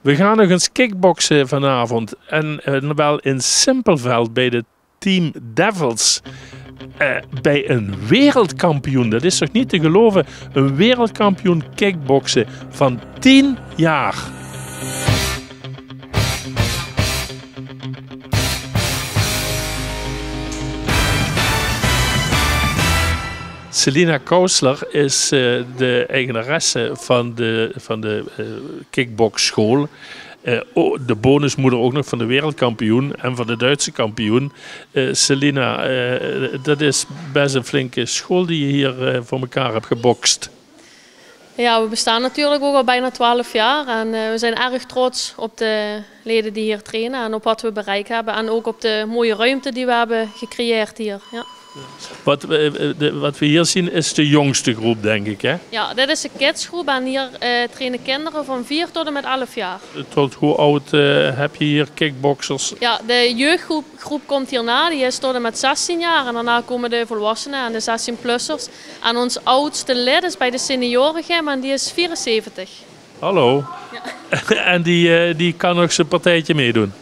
We gaan nog eens kickboksen vanavond. En uh, wel in Simpelveld bij de Team Devils. Uh, bij een wereldkampioen. Dat is toch niet te geloven? Een wereldkampioen kickboksen van 10 jaar. Selina Kousler is uh, de eigenaresse van de, van de uh, kickboxschool. Uh, de bonusmoeder ook nog van de wereldkampioen en van de Duitse kampioen. Selina, dat is best een flinke school die je hier voor elkaar hebt gebokst. Ja, we bestaan natuurlijk ook al bijna 12 jaar en we zijn erg trots op de leden die hier trainen en op wat we bereikt hebben en ook op de mooie ruimte die we hebben gecreëerd hier. Ja. Wat, eh, de, wat we hier zien is de jongste groep, denk ik. Hè? Ja, dit is de kidsgroep en hier uh, trainen kinderen van 4 tot en met 11 jaar. Tot hoe oud uh, heb je hier kickboxers? Ja, de jeugdgroep groep komt hierna, die is tot en met 16 jaar. En daarna komen de volwassenen en de 16-plussers. En ons oudste lid is bij de seniorengym en die is 74. Hallo. Ja. en die, die kan nog zijn partijtje meedoen?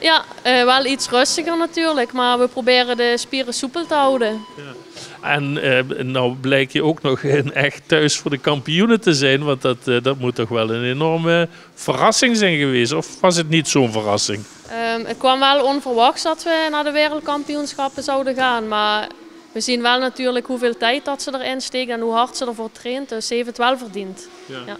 Ja, uh, wel iets rustiger natuurlijk, maar we proberen de spieren soepel te houden. Ja. En uh, nou blijkt je ook nog een echt thuis voor de kampioenen te zijn, want dat, uh, dat moet toch wel een enorme verrassing zijn geweest, of was het niet zo'n verrassing? Um, het kwam wel onverwachts dat we naar de wereldkampioenschappen zouden gaan, maar we zien wel natuurlijk hoeveel tijd dat ze erin steken en hoe hard ze ervoor traint, dus ze heeft het wel verdiend. Ja. ja.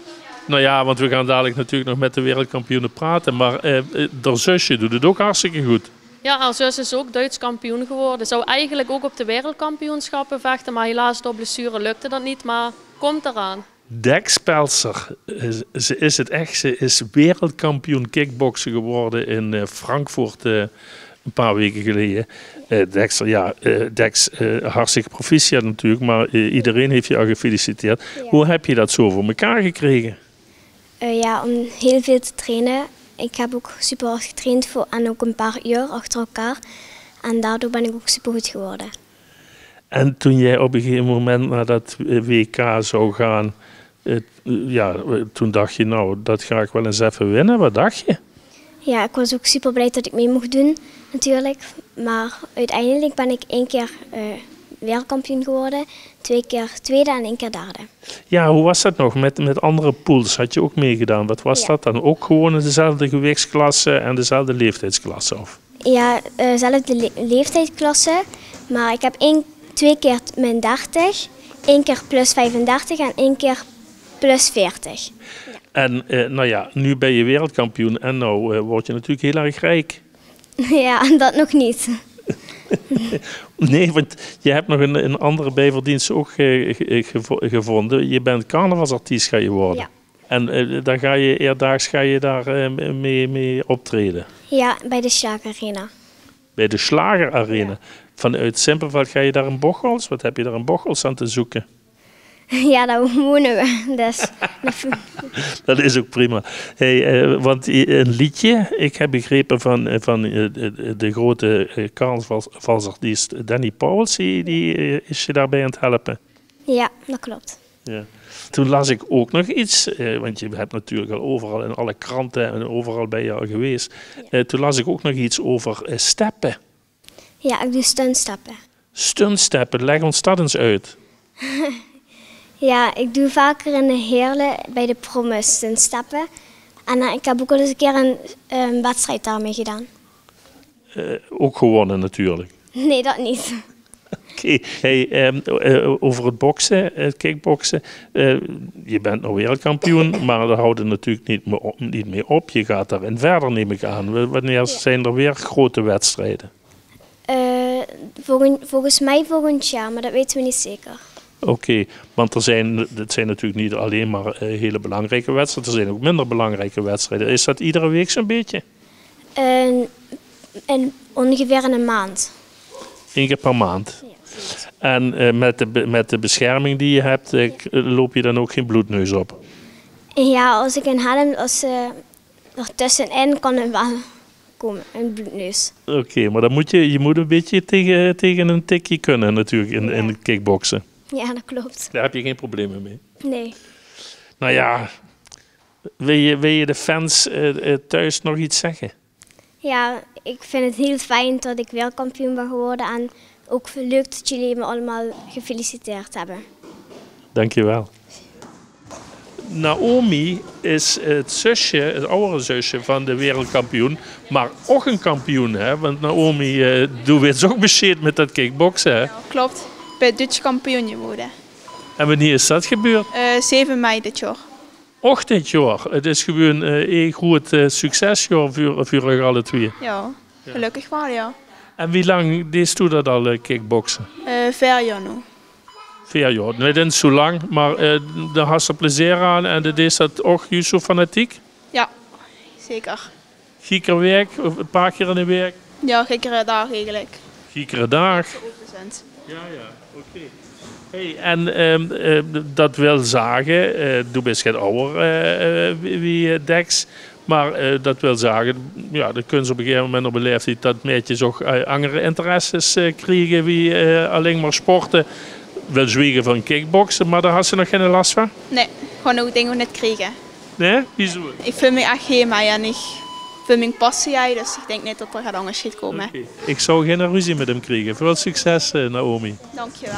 Nou ja, want we gaan dadelijk natuurlijk nog met de wereldkampioenen praten. Maar eh, eh haar zusje doet het ook hartstikke goed. Ja, haar zus is ook Duits kampioen geworden. Zou eigenlijk ook op de wereldkampioenschappen vechten. Maar helaas door blessure lukte dat niet. Maar komt eraan. Dex Pelser, ze is het echt. Ze is wereldkampioen kickboksen geworden in uh, Frankfurt een paar weken geleden. Dex, ja, Dex, hartstikke proficiat natuurlijk, maar iedereen heeft je al gefeliciteerd. Hoe heb je dat zo voor elkaar gekregen? Uh, ja, om heel veel te trainen. Ik heb ook super hard getraind voor, en ook een paar uur achter elkaar. En daardoor ben ik ook super goed geworden. En toen jij op een gegeven moment naar dat WK zou gaan, uh, ja, toen dacht je nou, dat ga ik wel eens even winnen. Wat dacht je? Ja, ik was ook super blij dat ik mee mocht doen, natuurlijk. Maar uiteindelijk ben ik één keer uh, wereldkampioen geworden. Twee keer tweede en één keer derde. Ja, hoe was dat nog? Met, met andere pools had je ook meegedaan. Wat was dat dan? Ook gewoon in dezelfde gewichtsklasse en dezelfde leeftijdsklasse? Of? Ja, dezelfde le leeftijdsklasse. Maar ik heb één, twee keer min 30, één keer plus 35 en één keer plus 40. Ja. En eh, nou ja, nu ben je wereldkampioen en nou uh, word je natuurlijk heel erg rijk. Ja, dat nog niet. nee, want je hebt nog een, een andere bijverdienst ook gevonden. Je bent carnavalsartiest ga je worden. Ja. En uh, dan ga je eerdaags ga je daar uh, mee, mee optreden. Ja, bij de Slagerarena. Bij de Slagerarena. Ja. Vanuit Simpelveld ga je daar een Bochels? Wat heb je daar een Bochels aan te zoeken? Ja, daar wonen we. Dus. dat is ook prima. Hey, uh, want een liedje, ik heb begrepen van, eh, van uh, de grote carnavalsartiest Danny Pauls, die, die is je daarbij aan het helpen. Ja, dat klopt. Ja. Toen las ik ook nog iets, want je hebt natuurlijk al overal in alle kranten en overal je al geweest. Ja. toen las ik ook nog iets over steppen. Ja, ik doe stuntstappen. Stuntstappen, leg ons dat eens uit. Ja, ik doe vaker in de Heerlen bij de promus stappen. En uh, ik heb ook al eens een keer een, een wedstrijd daarmee gedaan. Uh, ook gewonnen natuurlijk? Nee, dat niet. Oké, okay. hey, um, uh, over het boksen, het kickboksen. je bent nog wereldkampioen, maar daar houdt het natuurlijk niet meer, op, niet meer op. Je gaat daarin verder, neem ik aan. Wanneer ja. zijn er weer grote wedstrijden? Volgens, volgens mij volgend jaar, maar dat weten we niet zeker. Oké, want er zijn, het zijn natuurlijk niet alleen maar uh, hele belangrijke wedstrijden, er zijn ook minder belangrijke wedstrijden. Is dat iedere week zo'n beetje? En ongeveer in een maand. Eén keer per maand? Ja. En uh, met, de, met de bescherming die je hebt, uh, loop je dan ook geen bloedneus op? Ja, als ik een helm, als uh, er tussenin kan er wel komen, een bloedneus. Oké, maar dan moet je, je moet een beetje tegen, tegen een tikje kunnen natuurlijk in, ja. in kickboksen. Ja, dat klopt. Daar heb je geen problemen mee? Nee. Nou ja, Wil je, wil je de fans eh, eh, thuis nog iets zeggen? Ja, ik vind het heel fijn dat ik wereldkampioen ben geworden en ook leuk dat jullie me allemaal gefeliciteerd hebben. Dankjewel. Naomi is het zusje, het oudere zusje van de wereldkampioen, maar ook een kampioen. Hè? Want Naomi eh, doet weer zo bescheid met dat kickboksen. Hè? Ja, klopt. Ben Duits kampioen geworden. En wanneer is dat gebeurd? Eh 7 mei dit jaar. Och dit jaar. Het is gewoon eh, een groot eh, succesjaar voor, voor jullie alle twee. Ja, gelukkig wel, ja. En wie lang deed u dat al, eh, kickboksen? Eh vier jaar nu. Vier jaar. Nee, dat is zo lang, maar eh daar had ze plezier aan en dat is dat ook juist zo fanatiek? Ja, zeker. Vier keer week of een paar keer in de week? Ja, gekkere dag eigenlijk. Een dag? Ja, ja, oké. Hey, en ehm, eh, dat wil zeggen, eh du bent geen ouder eh, eh, wie- Dex, maar eh, dat wil zeggen, ja, dan kunnen ze op een gegeven moment op een leeftijd dat meisjes ook andere interesses krijgen wie eh, alleen maar sporten. Wil zwiegen van kickboksen, maar daar had ze nog geen last van? Nee, gewoon ook dingen niet krijgen. Nee? Wieso? Ik voel me echt geen mij en me passie uit, dus ik denk niet dat er gaat anders gaat komen. Oké. Ik zou geen ruzie met hem krijgen. Veel succes, eh, Naomi. Dankjewel.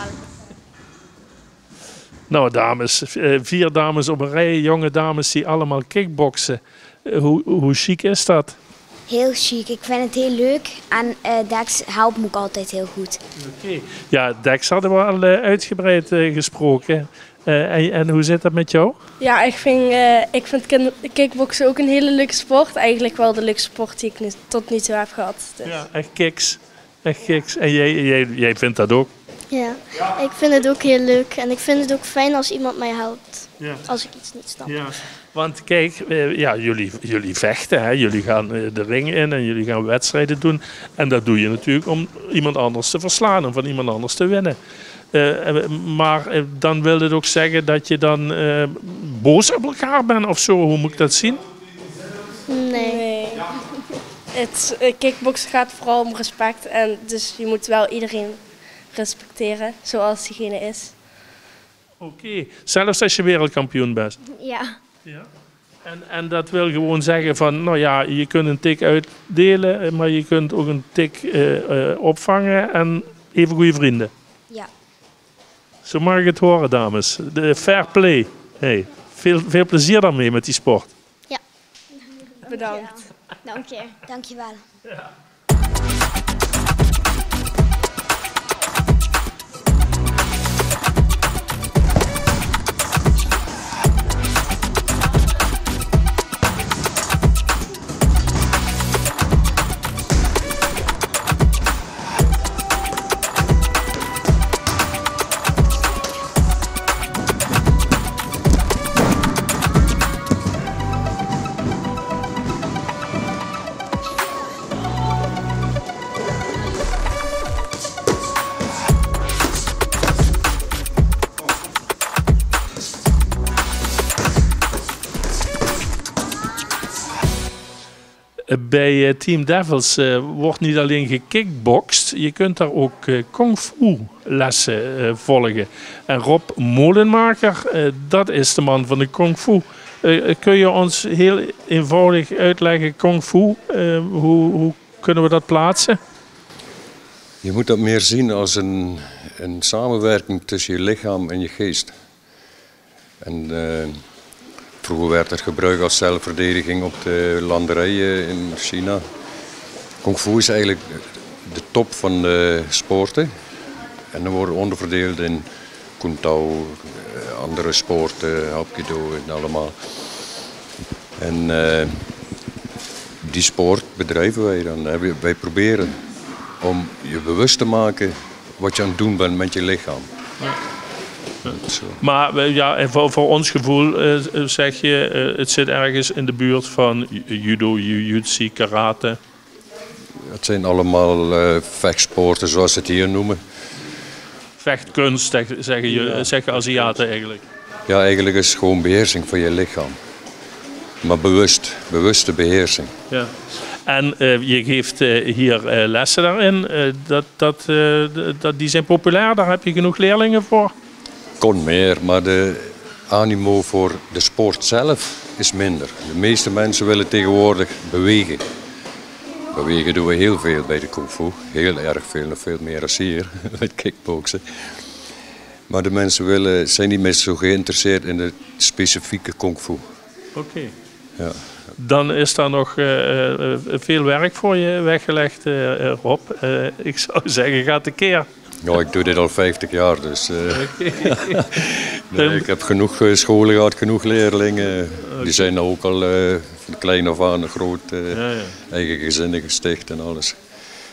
Nou, dames, eh, vier dames op een rij, jonge dames die allemaal kickboksen. Eh, Hoe, hoe chic is dat? Heel chic. Ik vind het heel leuk. En eh Dex helpt me ook altijd heel goed. Oké. Ja, Dex hadden we al uitgebreid gesproken. Eh, en, en hoe zit dat met jou? Ja, ik vind, eh, ik vind kickboksen ook een hele leuke sport. Eigenlijk wel de leukste sport die ik nu, tot nu toe heb gehad. Dus. Ja, echt kicks. Echt kicks. En jij, jij, jij vindt dat ook? Ja, ik vind het ook heel leuk en ik vind het ook fijn als iemand mij helpt Ja. als ik iets niet snap. Ja. Want kijk, eh, ja, jullie, jullie vechten, hè? jullie gaan de ring in en jullie gaan wedstrijden doen. En dat doe je natuurlijk om iemand anders te verslaan, om van iemand anders te winnen. Eh, eh, maar eh, dan wil het ook zeggen dat je dan eh, boos op elkaar bent of zo. Hoe moet ik dat zien? Nee. Nee. Het kickboksen gaat vooral om respect. En dus je moet wel iedereen respecteren zoals diegene is. Oké, zelfs als je wereldkampioen bent. Ja. Ja. En, en dat wil gewoon zeggen van, nou ja, je kunt een tik uitdelen, maar je kunt ook een tik eh, eh, opvangen en even goede vrienden. Ja. Zo mag ik het horen, dames. De fair play. Hey, veel, veel plezier daarmee met die sport. Bedankt. Dank je. Dankjewel. Eh, Bij eh, Team Devils eh, wordt niet alleen gekickboxd, je kunt daar ook eh, kung fu lessen volgen. En Rob Molenmaker, dat is de man van de kung fu. Kun je ons heel eenvoudig uitleggen, kung fu, hoe, hoe kunnen we dat plaatsen? Je moet dat meer zien als een, een samenwerking tussen je lichaam en je geest. En eh, vroeger werd het gebruikt als zelfverdediging op de landerijen in China. Kung fu is eigenlijk de top van de sporten. En dan worden onderverdeeld in Kung Tao, eh, andere sporten, Hapkido en allemaal. En eh, die sport bedrijven wij dan. Wij- proberen om je bewust te maken wat je aan het doen bent met je lichaam. Zo. Maar eh, ja, voor, voor ons gevoel eh, eh, zeg je, het zit ergens in de buurt van ju- judo, jiu-jitsu, karate. Het zijn allemaal eh, vechtsporten zoals ze het hier noemen. Vechtkunst, zeg- zeggen, je, zeggen Aziaten eigenlijk. Ja, eigenlijk is het gewoon beheersing van je lichaam. Maar bewust, bewuste beheersing. Ja. En je geeft hier lessen daarin. Dat, dat, dat, die zijn populair, daar heb je genoeg leerlingen voor. Kon meer, maar de animo voor de sport zelf is minder. De meeste mensen willen tegenwoordig bewegen. Bewegen doen we heel veel bij de kung fu. Heel erg veel, nog veel meer als hier met kickboksen. Maar de mensen willen, zijn niet meer zo geïnteresseerd in de specifieke kung fu. Oké. Ja. Dan is daar nog eh, eh, veel werk voor je weggelegd, eh, Rob. Ik zou zeggen, ga tekeer. Ja, ik doe dit al 50 jaar, dus eh, nee, ik heb genoeg eh, scholen gehad, genoeg leerlingen. Die zijn ook al eh, van klein af aan een groot eh, Ja, ja. eigen gezinnen gesticht en alles.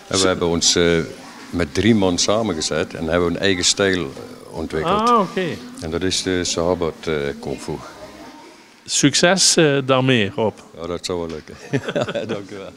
En we hebben ons eh, met drie man samengezet en hebben een eigen stijl ontwikkeld. Ah, oké. En dat is de Sahabat eh Kung Fu. Succes eh, daarmee, Rob. Ja, dat zou wel lukken. Dank u wel.